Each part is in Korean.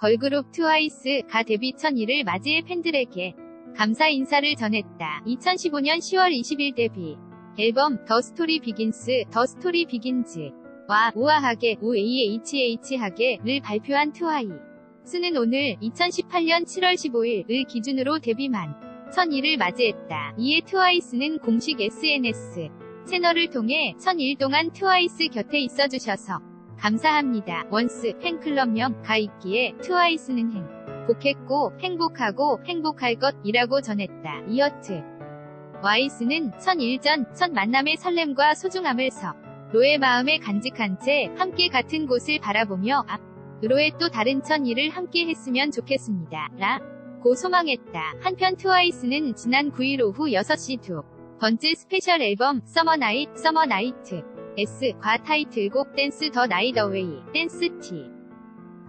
걸그룹 트와이스가 데뷔 1000일을 맞이해 팬들에게 감사 인사를 전했다. 2015년 10월 20일 데뷔 앨범 The Story Begins The Story Begins 와 우아하게 우AHH하게를 발표한 트와이스는 오늘 2018년 7월 15일을 기준으로 데뷔만 1000일을 맞이했다. 이에 트와이스는 공식 SNS 채널을 통해 1000일 동안 트와이스 곁에 있어주셔서 감사합니다. 원스 팬클럽명 가 있기에 트와이스는 행복했고 행복하고 행복할 것이라고 전했다. 이어 트와이스는 1000일 전 첫 만남의 설렘과 소중함을 서로의 마음에 간직한 채 함께 같은 곳을 바라보며 앞으로의 또 다른 1000일을 함께 했으면 좋겠습니다. 라. 고 소망했다. 한편 트와이스는 지난 9일 오후 6시 두 번째 스페셜 앨범 Summer Night Summer Night S과 타이틀곡 Dance The Night Away Dance The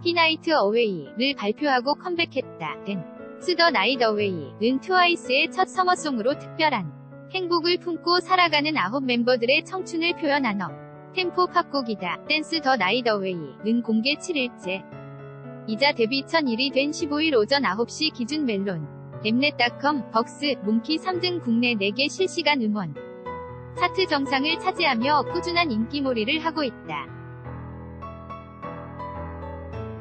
Night Away를 발표하고 컴백했다. Dance The Night Away는 트와이스의 첫 서머송으로 특별한 행복을 품고 살아가는 아홉 멤버들의 청춘을 표현한 up tempo 팝곡이다. Dance The Night Away는 공개 7일째 이자 데뷔 1000일이 된 15일 오전 9시 기준 멜론 엠넷닷컴, 벅스, 몽키3 등 국내 4개 실시간 음원 차트 정상을 차지하며 꾸준한 인기몰이를 하고 있다.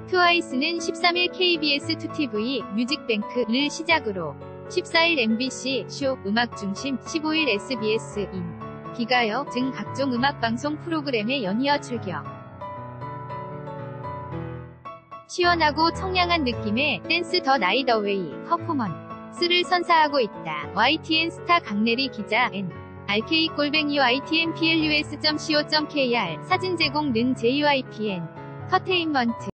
트와이스는 13일 KBS 2TV 뮤직뱅크를 시작으로 14일 MBC 쇼 음악 중심 15일 SBS 인기가요 등 각종 음악방송 프로그램에 연이어 출격. 시원하고 청량한 느낌의 Dance The Night Away 퍼포먼스를 선사하고 있다. YTN 스타 강내리 기자 N rk-ygtnplus.co.kr 사진 제공 는 JYPN 터테인먼트